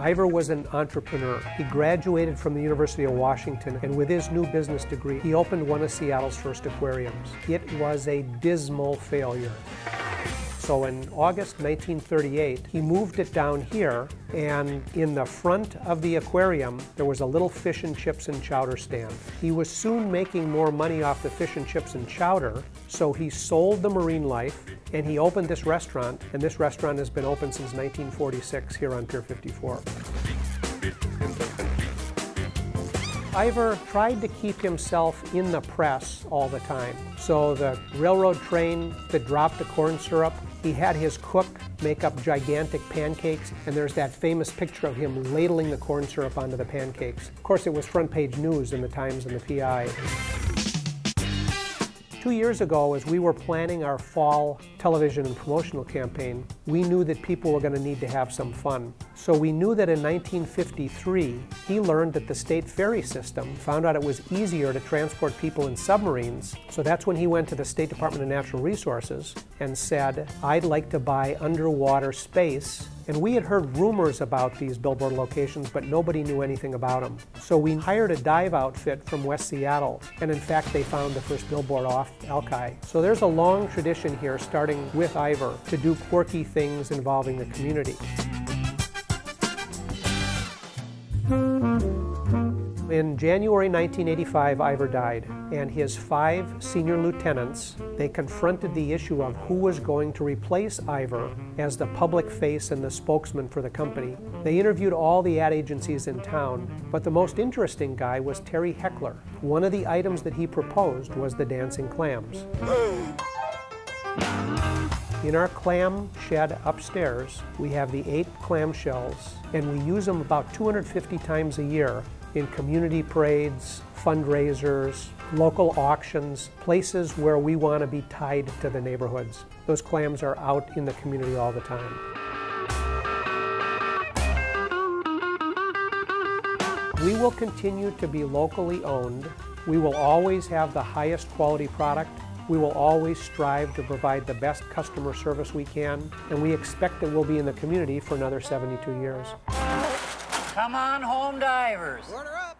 Ivar was an entrepreneur. He graduated from the University of Washington, and with his new business degree, he opened one of Seattle's first aquariums. It was a dismal failure. So in August 1938, he moved it down here, and in the front of the aquarium, there was a little fish and chips and chowder stand. He was soon making more money off the fish and chips and chowder, so he sold the marine life and he opened this restaurant, and this restaurant has been open since 1946 here on Pier 54. Ivar tried to keep himself in the press all the time. So the railroad train that dropped the corn syrup, he had his cook make up gigantic pancakes, and there's that famous picture of him ladling the corn syrup onto the pancakes. Of course, it was front page news in the Times and the PI. Two years ago, as we were planning our fall television and promotional campaign, we knew that people were going to need to have some fun. So we knew that in 1953, he learned that the state ferry system found out it was easier to transport people in submarines. So that's when he went to the State Department of Natural Resources and said, I'd like to buy underwater space and we had heard rumors about these billboard locations, but nobody knew anything about them. So we hired a dive outfit from West Seattle, and in fact, they found the first billboard off Alki. So there's a long tradition here, starting with Ivar, to do quirky things involving the community. In January 1985, Ivar died, and his five senior lieutenants, they confronted the issue of who was going to replace Ivar as the public face and the spokesman for the company. They interviewed all the ad agencies in town, but the most interesting guy was Terry Heckler. One of the items that he proposed was the dancing clams. In our clam shed upstairs, we have the eight clam shells, and we use them about 250 times a year in community parades, fundraisers, local auctions, places where we want to be tied to the neighborhoods. Those clams are out in the community all the time. We will continue to be locally owned. We will always have the highest quality product. We will always strive to provide the best customer service we can, and we expect that we'll be in the community for another 72 years. Come on home, divers. Order up.